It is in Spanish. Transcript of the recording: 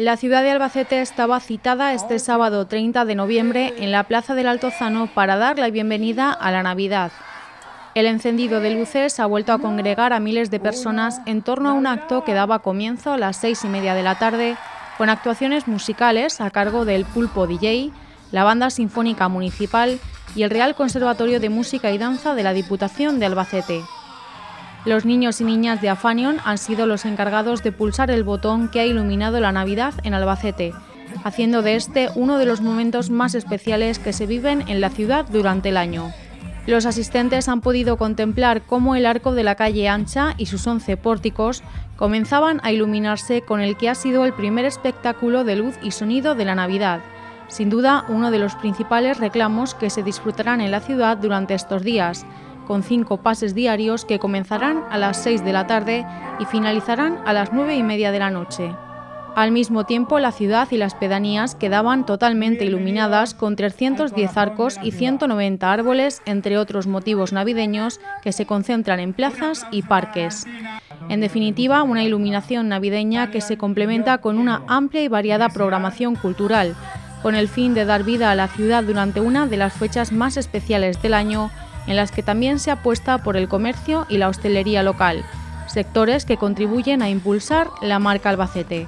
La ciudad de Albacete estaba citada este sábado 30 de noviembre en la Plaza del Altozano para dar la bienvenida a la Navidad. El encendido de luces ha vuelto a congregar a miles de personas en torno a un acto que daba comienzo a las seis y media de la tarde, con actuaciones musicales a cargo del Pulpo DJ, la Banda Sinfónica Municipal y el Real Conservatorio de Música y Danza de la Diputación de Albacete. Los niños y niñas de Afanion han sido los encargados de pulsar el botón que ha iluminado la Navidad en Albacete, haciendo de este uno de los momentos más especiales que se viven en la ciudad durante el año. Los asistentes han podido contemplar cómo el arco de la calle ancha y sus once pórticos comenzaban a iluminarse con el que ha sido el primer espectáculo de luz y sonido de la Navidad, sin duda uno de los principales reclamos que se disfrutarán en la ciudad durante estos días, con cinco pases diarios que comenzarán a las 6 de la tarde y finalizarán a las nueve y media de la noche. Al mismo tiempo, la ciudad y las pedanías quedaban totalmente iluminadas con 310 arcos y 190 árboles, entre otros motivos navideños que se concentran en plazas y parques. En definitiva, una iluminación navideña que se complementa con una amplia y variada programación cultural, con el fin de dar vida a la ciudad durante una de las fechas más especiales del año en las que también se apuesta por el comercio y la hostelería local, sectores que contribuyen a impulsar la marca Albacete.